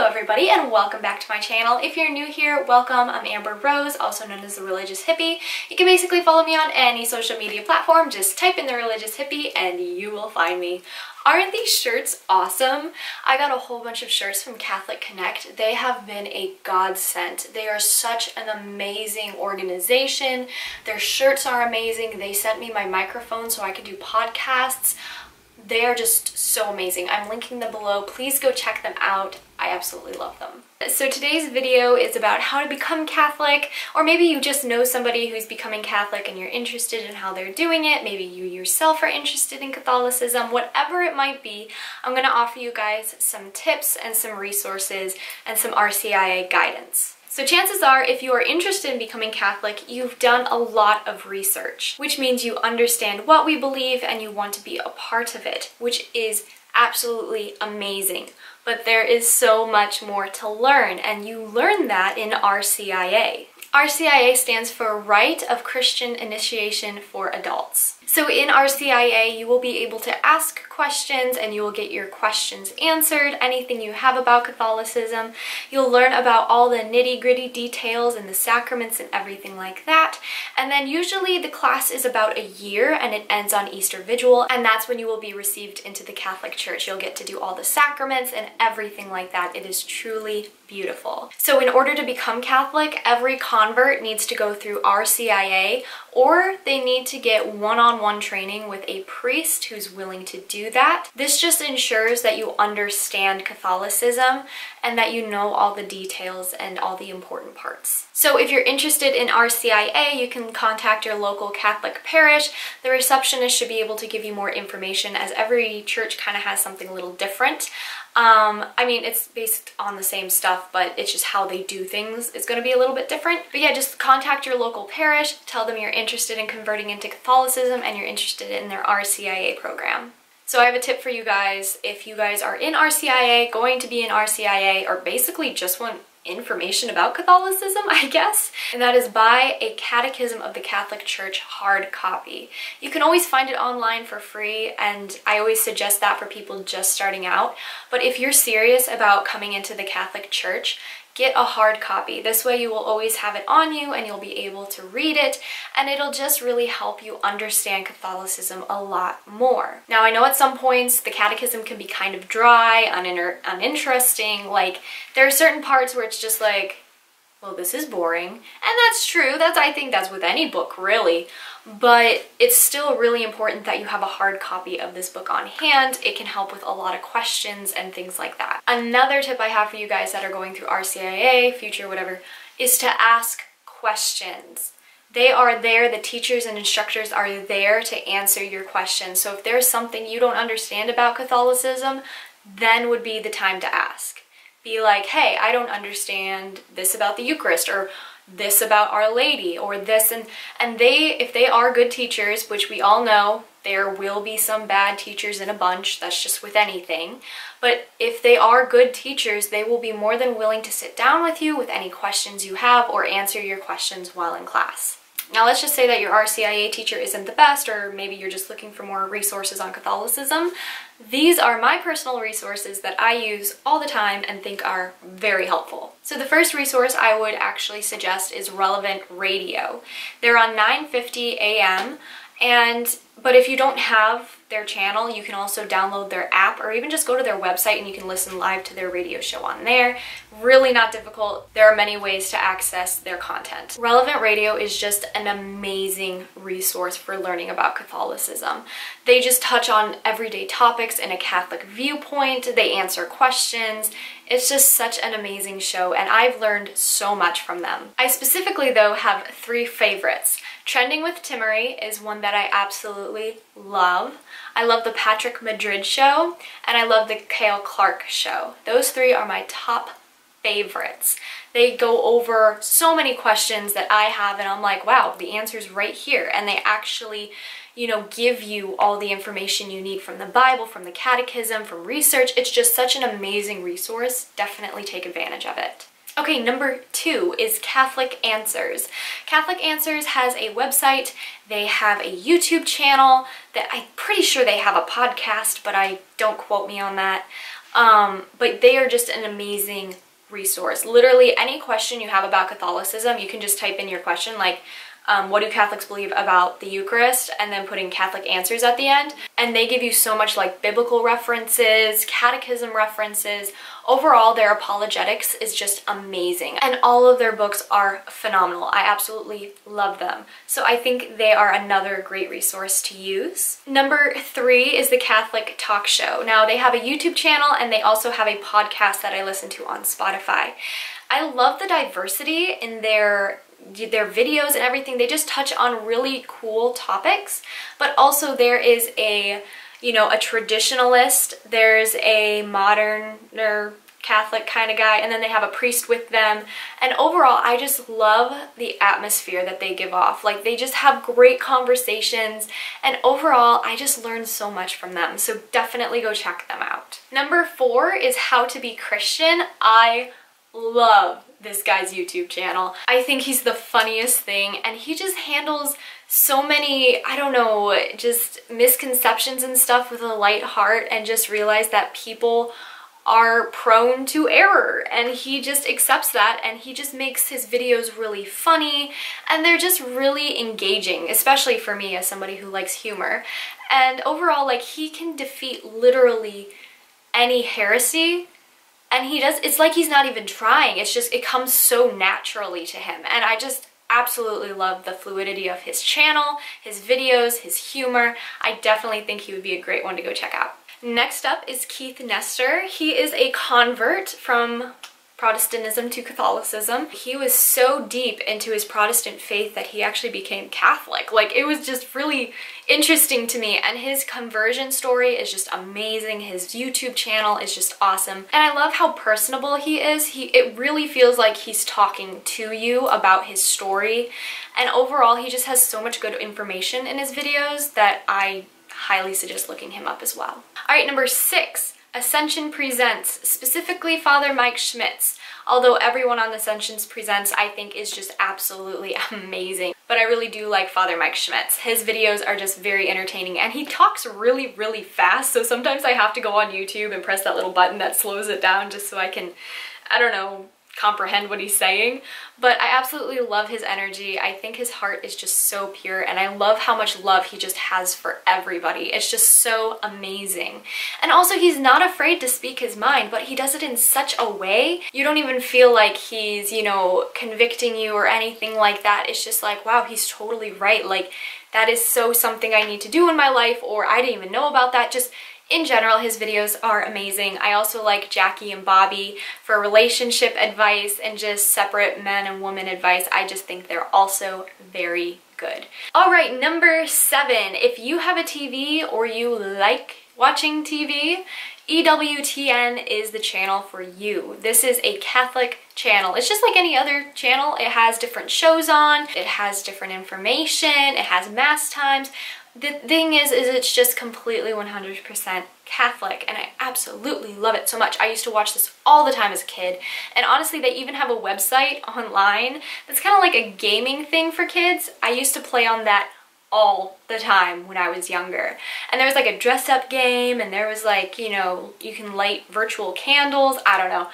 Hello everybody and welcome back to my channel. If you're new here, welcome. I'm Amber Rose, also known as the Religious Hippie. You can basically follow me on any social media platform. Just type in the Religious Hippie and you will find me. Aren't these shirts awesome? I got a whole bunch of shirts from Catholic Connect. They have been a godsend. They are such an amazing organization. Their shirts are amazing. They sent me my microphone so I could do podcasts. They are just so amazing. I'm linking them below. Please go check them out. Absolutely love them. So today's video is about how to become Catholic, or maybe you just know somebody who's becoming Catholic and you're interested in how they're doing it. Maybe you yourself are interested in Catholicism. Whatever it might be, I'm going to offer you guys some tips and some resources and some RCIA guidance. So chances are, if you are interested in becoming Catholic, you've done a lot of research, which means you understand what we believe and you want to be a part of it, which is absolutely amazing. But there is so much more to learn, and you learn that in RCIA. RCIA stands for Rite of Christian Initiation for Adults. So in RCIA, you will be able to ask questions and you will get your questions answered, anything you have about Catholicism. You'll learn about all the nitty gritty details and the sacraments and everything like that. And then usually the class is about a year and it ends on Easter Vigil and that's when you will be received into the Catholic Church. You'll get to do all the sacraments and everything like that. It is truly beautiful. So in order to become Catholic, every convert needs to go through RCIA or they need to get one-on-one -on -one training with a priest who's willing to do that. This just ensures that you understand Catholicism and that you know all the details and all the important parts. So if you're interested in RCIA, you can contact your local Catholic parish. The receptionist should be able to give you more information as every church kind of has something a little different. Um, I mean, it's based on the same stuff, but it's just how they do things is going to be a little bit different. But yeah, just contact your local parish, tell them you're interested in converting into Catholicism and you're interested in their RCIA program. So I have a tip for you guys. If you guys are in RCIA, going to be in RCIA, or basically just want information about Catholicism, I guess, and that is buy a Catechism of the Catholic Church hard copy. You can always find it online for free, and I always suggest that for people just starting out. But if you're serious about coming into the Catholic Church, get a hard copy. This way you will always have it on you and you'll be able to read it and it'll just really help you understand Catholicism a lot more. Now I know at some points the catechism can be kind of dry, uninteresting, like there are certain parts where it's just like, well, this is boring. And that's true. That's I think that's with any book really. But it's still really important that you have a hard copy of this book on hand. It can help with a lot of questions and things like that. Another tip I have for you guys that are going through RCIA, future, whatever, is to ask questions. They are there, the teachers and instructors are there to answer your questions. So if there's something you don't understand about Catholicism, then would be the time to ask be like, hey, I don't understand this about the Eucharist or this about Our Lady or this and and they if they are good teachers, which we all know there will be some bad teachers in a bunch, that's just with anything. But if they are good teachers, they will be more than willing to sit down with you with any questions you have or answer your questions while in class. Now let's just say that your RCIA teacher isn't the best or maybe you're just looking for more resources on Catholicism. These are my personal resources that I use all the time and think are very helpful. So the first resource I would actually suggest is Relevant Radio. They're on 9.50 a.m. and but if you don't have their channel, you can also download their app or even just go to their website and you can listen live to their radio show on there. Really not difficult. There are many ways to access their content. Relevant Radio is just an amazing resource for learning about Catholicism. They just touch on everyday topics in a Catholic viewpoint. They answer questions. It's just such an amazing show and I've learned so much from them. I specifically though have three favorites. Trending with Timmerie is one that I absolutely love. I love the Patrick Madrid show, and I love the Cale Clarke show. Those three are my top favorites. They go over so many questions that I have and I'm like, wow, the answer's right here. And they actually, you know, give you all the information you need from the Bible, from the catechism, from research. It's just such an amazing resource. Definitely take advantage of it. Okay, number two is Catholic Answers. Catholic Answers has a website, they have a YouTube channel that I'm pretty sure they have a podcast, but I don't quote me on that. Um, but they are just an amazing resource. Literally any question you have about Catholicism, you can just type in your question like, um, what do Catholics believe about the Eucharist, and then putting Catholic answers at the end. And they give you so much like biblical references, catechism references. Overall, their apologetics is just amazing, and all of their books are phenomenal. I absolutely love them. So I think they are another great resource to use. Number three is the Catholic Talk Show. Now, they have a YouTube channel and they also have a podcast that I listen to on Spotify. I love the diversity in their their videos and everything, they just touch on really cool topics, but also there is a, you know, a traditionalist, there's a modern or Catholic kind of guy, and then they have a priest with them. And overall, I just love the atmosphere that they give off. Like, they just have great conversations, and overall, I just learned so much from them. So definitely go check them out. Number four is How to Be Christian. I love this guy's YouTube channel. I think he's the funniest thing and he just handles so many, I don't know, just misconceptions and stuff with a light heart and just realize that people are prone to error and he just accepts that and he just makes his videos really funny and they're just really engaging especially for me as somebody who likes humor and overall like he can defeat literally any heresy and he does it's like he's not even trying it's just it comes so naturally to him. And i just absolutely love the fluidity of his channel his videos his humor. I definitely think he would be a great one to go check out. Next up is Keith Nester. He is a convert from Protestantism to Catholicism. He was so deep into his Protestant faith that he actually became Catholic. Like it was just really interesting to me and his conversion story is just amazing. His YouTube channel is just awesome. And I love how personable he is. He It really feels like he's talking to you about his story. And overall, he just has so much good information in his videos that I highly suggest looking him up as well. All right, number six, Ascension Presents, specifically Father Mike Schmitz. Although everyone on Ascensions Presents I think is just absolutely amazing. But I really do like Father Mike Schmitz. His videos are just very entertaining and he talks really, really fast. So sometimes I have to go on YouTube and press that little button that slows it down just so I can, I don't know, comprehend what he's saying, but I absolutely love his energy. I think his heart is just so pure and I love how much love he just has for everybody. It's just so amazing. And also he's not afraid to speak his mind, but he does it in such a way you don't even feel like he's, you know, convicting you or anything like that. It's just like, wow, he's totally right. Like that is so something I need to do in my life or I didn't even know about that. Just in general, his videos are amazing. I also like Jackie and Bobby for relationship advice and just separate men and woman advice. I just think they're also very good. All right, number seven. If you have a TV or you like watching TV, EWTN is the channel for you. This is a Catholic channel. It's just like any other channel. It has different shows on, it has different information, it has mass times, the thing is, is it's just completely 100% Catholic and I absolutely love it so much. I used to watch this all the time as a kid and honestly they even have a website online that's kind of like a gaming thing for kids. I used to play on that all the time when I was younger. And there was like a dress up game and there was like, you know, you can light virtual candles. I don't know.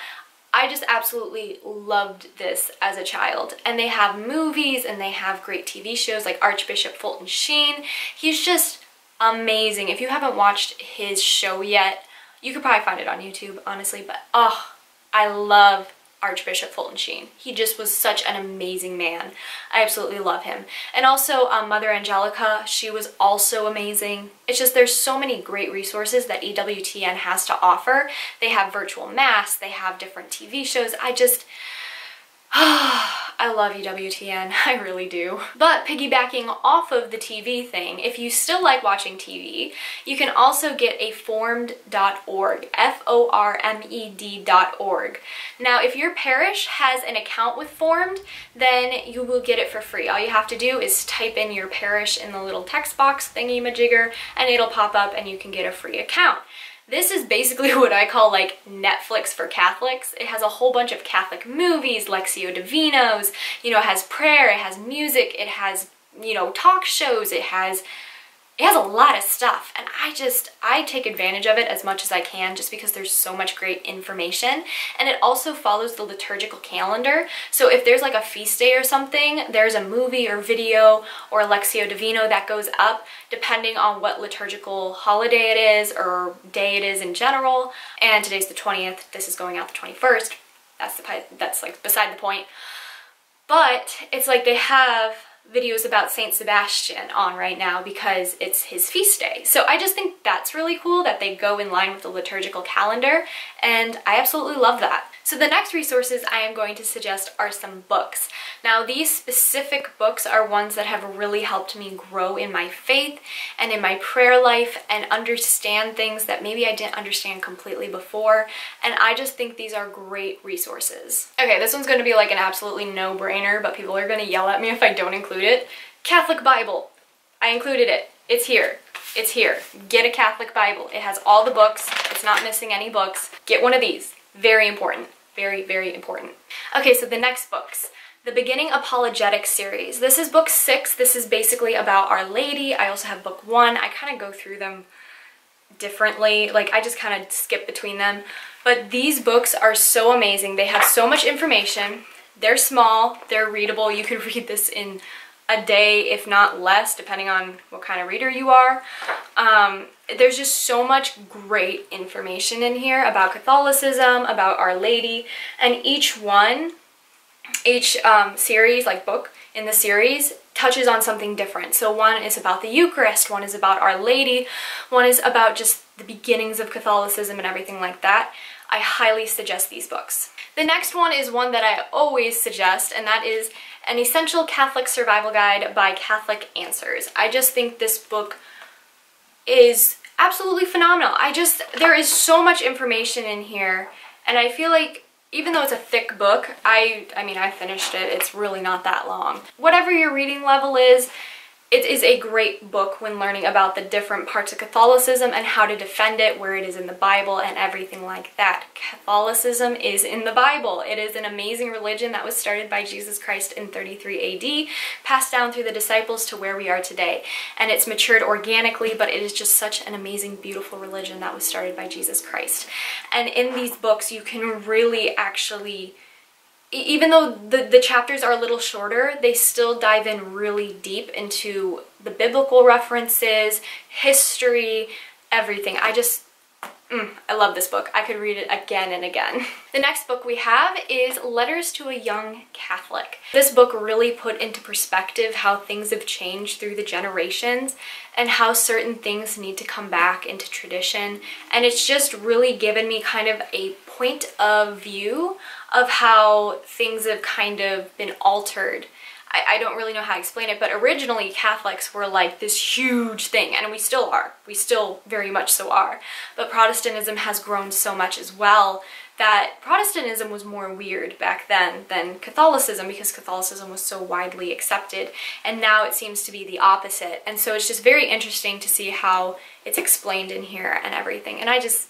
I just absolutely loved this as a child. And they have movies and they have great TV shows like Archbishop Fulton Sheen. He's just amazing. If you haven't watched his show yet, you could probably find it on YouTube, honestly, but oh, I love Archbishop Fulton Sheen. He just was such an amazing man. I absolutely love him. And also um, Mother Angelica, she was also amazing. It's just there's so many great resources that EWTN has to offer. They have virtual mass, they have different TV shows. I just, I love EWTN, I really do. But piggybacking off of the TV thing, if you still like watching TV, you can also get a formed.org, F-O-R-M-E-D.org. Now, if your parish has an account with Formed, then you will get it for free. All you have to do is type in your parish in the little text box thingy majigger, and it'll pop up and you can get a free account. This is basically what I call like Netflix for Catholics. It has a whole bunch of Catholic movies, Lectio Divinas, you know, it has prayer, it has music, it has, you know, talk shows, it has it has a lot of stuff and I just, I take advantage of it as much as I can just because there's so much great information and it also follows the liturgical calendar. So if there's like a feast day or something, there's a movie or video or Lectio Divina that goes up depending on what liturgical holiday it is or day it is in general. And today's the 20th, this is going out the 21st. That's, the, that's like beside the point. But it's like they have videos about Saint Sebastian on right now because it's his feast day. So I just think that's really cool that they go in line with the liturgical calendar and I absolutely love that. So the next resources I am going to suggest are some books. Now these specific books are ones that have really helped me grow in my faith and in my prayer life and understand things that maybe I didn't understand completely before and I just think these are great resources. Okay, this one's going to be like an absolutely no-brainer but people are going to yell at me if I don't include it. Catholic Bible. I included it. It's here. It's here. Get a Catholic Bible. It has all the books. It's not missing any books. Get one of these. Very important. Very, very important. Okay, so the next books. The Beginning Apologetic series. This is book six. This is basically about Our Lady. I also have book one. I kind of go through them differently. Like I just kind of skip between them. But these books are so amazing. They have so much information. They're small. They're readable. You could read this in a day, if not less, depending on what kind of reader you are. Um, there's just so much great information in here about Catholicism, about Our Lady, and each one, each um, series, like book in the series, touches on something different. So one is about the Eucharist, one is about Our Lady, one is about just the beginnings of Catholicism and everything like that. I highly suggest these books. The next one is one that I always suggest, and that is An Essential Catholic Survival Guide by Catholic Answers. I just think this book is absolutely phenomenal. I just, there is so much information in here, and I feel like even though it's a thick book, I, I mean, I finished it. It's really not that long. Whatever your reading level is, it is a great book when learning about the different parts of Catholicism and how to defend it, where it is in the Bible and everything like that. Catholicism is in the Bible. It is an amazing religion that was started by Jesus Christ in 33 AD, passed down through the disciples to where we are today. And it's matured organically, but it is just such an amazing, beautiful religion that was started by Jesus Christ. And in these books, you can really actually even though the, the chapters are a little shorter, they still dive in really deep into the biblical references, history, everything. I just, mm, I love this book. I could read it again and again. The next book we have is Letters to a Young Catholic. This book really put into perspective how things have changed through the generations and how certain things need to come back into tradition. And it's just really given me kind of a point of view of how things have kind of been altered. I, I, don't really know how to explain it, but originally Catholics were like this huge thing, and we still are. We still very much so are. But Protestantism has grown so much as well that Protestantism was more weird back then than Catholicism because Catholicism was so widely accepted and now it seems to be the opposite and so it's just very interesting to see how it's explained in here and everything and I just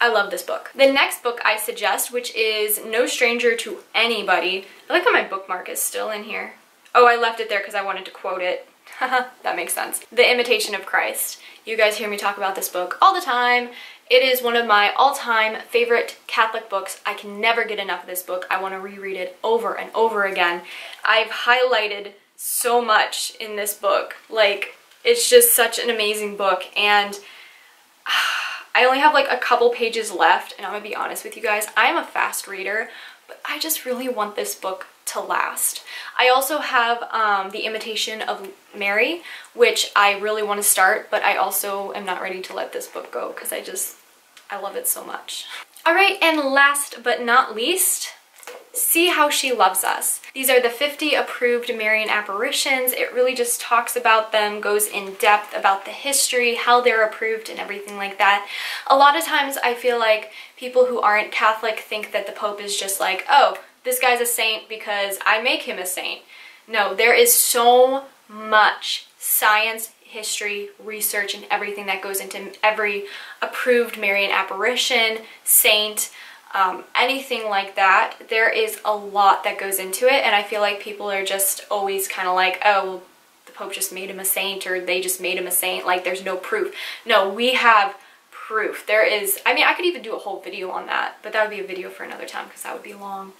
I love this book. The next book I suggest, which is No Stranger to Anybody. I like how my bookmark is still in here. Oh, I left it there because I wanted to quote it. that makes sense. The Imitation of Christ. You guys hear me talk about this book all the time. It is one of my all-time favorite Catholic books. I can never get enough of this book. I want to reread it over and over again. I've highlighted so much in this book. Like, it's just such an amazing book and I only have like a couple pages left and I'm gonna be honest with you guys, I am a fast reader, but I just really want this book to last. I also have um, The Imitation of Mary, which I really want to start, but I also am not ready to let this book go because I just, I love it so much. All right, and last but not least, See How She Loves Us. These are the 50 approved Marian apparitions. It really just talks about them, goes in depth about the history, how they're approved and everything like that. A lot of times I feel like people who aren't Catholic think that the Pope is just like, oh, this guy's a saint because I make him a saint. No, there is so much science, history, research, and everything that goes into every approved Marian apparition, saint, um, anything like that, there is a lot that goes into it and I feel like people are just always kind of like, oh, the Pope just made him a saint or they just made him a saint. Like there's no proof. No, we have proof. There is, I mean, I could even do a whole video on that, but that would be a video for another time because that would be long.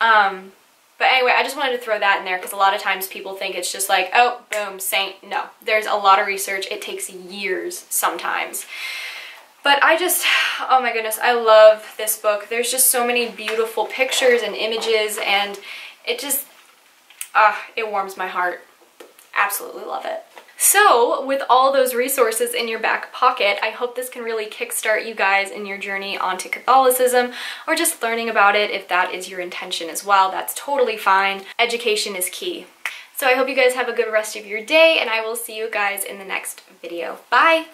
Um, but anyway, I just wanted to throw that in there because a lot of times people think it's just like, oh, boom, saint. No, there's a lot of research. It takes years sometimes. But I just, oh my goodness, I love this book. There's just so many beautiful pictures and images and it just, ah, it warms my heart. Absolutely love it. So with all those resources in your back pocket, I hope this can really kickstart you guys in your journey onto Catholicism or just learning about it if that is your intention as well. That's totally fine. Education is key. So I hope you guys have a good rest of your day and I will see you guys in the next video. Bye!